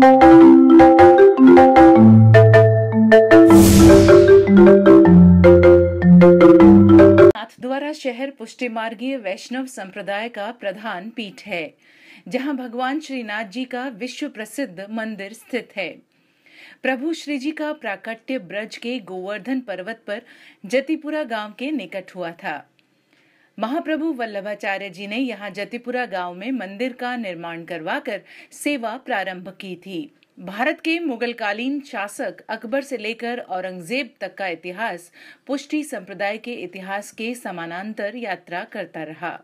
नाथद्वारा शहर पुष्टि मार्गीय वैष्णव संप्रदाय का प्रधान पीठ है, जहाँ भगवान श्रीनाथ जी का विश्व प्रसिद्ध मंदिर स्थित है। प्रभु श्री जी का प्राकट्य ब्रज के गोवर्धन पर्वत पर जतिपुरा गाँव के निकट हुआ था। महाप्रभु वल्लभाचार्य जी ने यहाँ जतिपुरा गाँव में मंदिर का निर्माण करवाकर सेवा प्रारंभ की थी। भारत के मुगलकालीन शासक अकबर से लेकर औरंगज़ेब तक का इतिहास, पुष्टि संप्रदाय के इतिहास के समानांतर यात्रा करता रहा।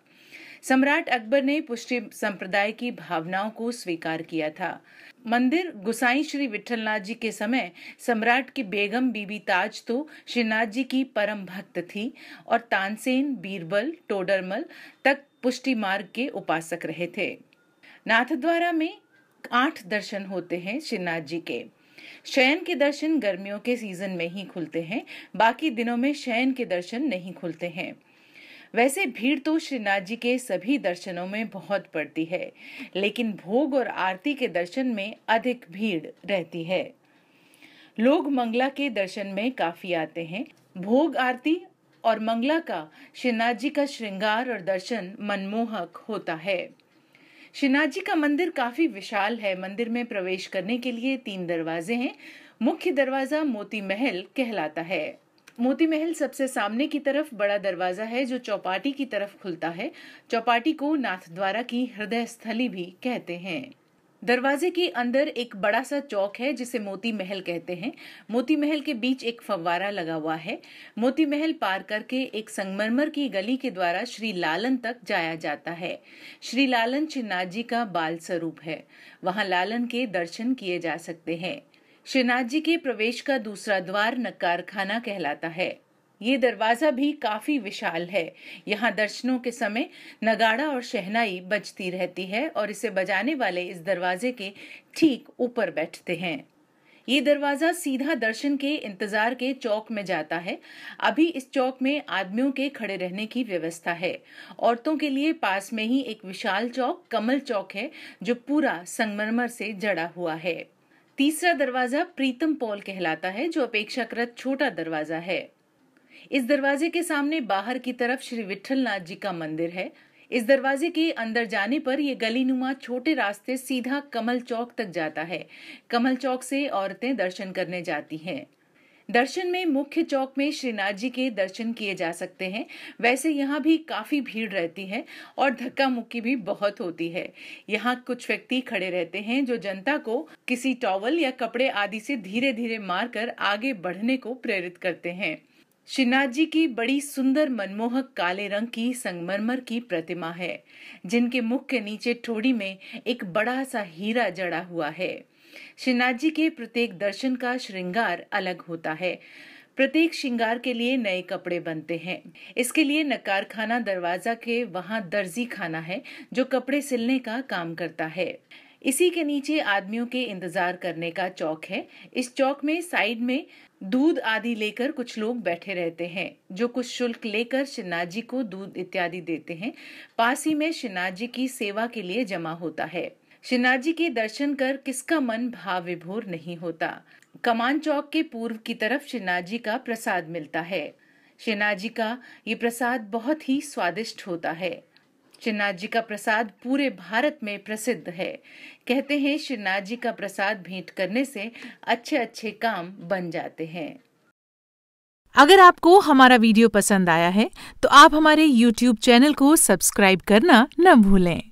सम्राट अकबर ने पुष्टि संप्रदाय की भावनाओं को स्वीकार किया था। मंदिर गुसाई श्री विठलनाथ जी के समय सम्राट की बेगम बीबी ताज तो श्रीनाथ जी की परम भक्त थी और तानसेन, बीरबल, टोडरमल तक पुष्टि मार्ग के उपासक रहे थे। नाथद्वारा में आठ दर्शन होते हैं श्रीनाथ जी के। शयन के दर्शन गर्मियों के सीज़न में ही खुलते हैं, बाकी दिनों में शयन के दर्शन नहीं खुलते हैं। वैसे भीड़ तो श्रीनाथ जी के सभी दर्शनों में बहुत पड़ती है, लेकिन भोग और आरती के दर्शन में अधिक भीड़ रहती है। लोग मंगला के दर्शन में काफ़ी आते हैं। भोग आरती और मंगला का श्रीनाथ जी का श्रृंगार और दर्शन मनमोहक होता है। श्रीनाथ जी का मंदिर काफ़ी विशाल है। मंदिर में प्रवेश करने के लिए तीन दरवाजे हैं। मुख्य दरवाज़ा मोती महल कहलाता है। मोती महल सबसे सामने की तरफ़ बड़ा दरवाज़ा है, जो चौपाटी की तरफ़ खुलता है। चौपाटी को नाथ द्वारा की हृदय स्थली भी कहते हैं। दरवाजे के अंदर एक बड़ा सा चौक है, जिसे मोती महल कहते हैं। मोती महल के बीच एक फव्वारा लगा हुआ है। मोती महल पार करके एक संगमरमर की गली के द्वारा श्री लालन तक जाया जाता है। श्री लालन श्रीनाथ जी का बाल स्वरूप है। वहाँ लालन के दर्शन किए जा सकते हैं। श्रीनाथ जी के प्रवेश का दूसरा द्वार नकार खाना कहलाता है। ये दरवाज़ा भी काफ़ी विशाल है। यहाँ दर्शनों के समय नगाड़ा और शहनाई बजती रहती है और इसे बजाने वाले इस दरवाजे के ठीक ऊपर बैठते हैं। ये दरवाज़ा सीधा दर्शन के इंतज़ार के चौक में जाता है। अभी इस चौक में आदमियों के खड़े रहने की व्यवस्था है। औरतों के लिए पास में ही एक विशाल चौक, कमल चौक है, जो पूरा संगमरमर से जड़ा हुआ है। तीसरा दरवाज़ा प्रीतम पॉल कहलाता है, जो अपेक्षाकृत छोटा दरवाज़ा है। इस दरवाजे के सामने बाहर की तरफ़ श्री विठलनाथ जी का मंदिर है। इस दरवाजे के अंदर जाने पर यह गली नुमा छोटे रास्ते सीधा कमल चौक तक जाता है। कमल चौक से औरतें दर्शन करने जाती हैं। दर्शन में मुख्य चौक में श्रीनाथ जी के दर्शन किए जा सकते हैं। वैसे यहाँ भी काफ़ी भीड़ रहती है और धक्का मुक्की भी बहुत होती है। यहाँ कुछ व्यक्ति खड़े रहते हैं जो जनता को किसी टॉवल या कपड़े आदि से धीरे धीरे मारकर आगे बढ़ने को प्रेरित करते हैं। श्रीनाथ जी की बड़ी सुंदर मनमोहक काले रंग की संगमरमर की प्रतिमा है, जिनके मुख के नीचे ठोड़ी में एक बड़ा सा हीरा जड़ा हुआ है। श्रीनाथ जी के प्रत्येक दर्शन का श्रृंगार अलग होता है। प्रत्येक श्रृंगार के लिए नए कपड़े बनते हैं। इसके लिए नकार खाना दरवाज़ा के वहाँ दर्जी खाना है, जो कपड़े सिलने का काम करता है। इसी के नीचे आदमियों के इंतज़ार करने का चौक है। इस चौक में साइड में दूध आदि लेकर कुछ लोग बैठे रहते हैं, जो कुछ शुल्क लेकर शिनाजी को दूध इत्यादि देते हैं। पास ही में शिनाजी की सेवा के लिए जमा होता है। शिनाजी के दर्शन कर किसका मन भाव विभोर नहीं होता। कमान चौक के पूर्व की तरफ़ शिनाजी का प्रसाद मिलता है। शिनाजी का ये प्रसाद बहुत ही स्वादिष्ट होता है। श्रीनाथ जी का प्रसाद पूरे भारत में प्रसिद्ध है कहते हैं श्रीनाथ जी का प्रसाद भेंट करने से अच्छे अच्छे काम बन जाते हैं अगर आपको हमारा वीडियो पसंद आया है तो आप हमारे YouTube चैनल को सब्सक्राइब करना न भूलें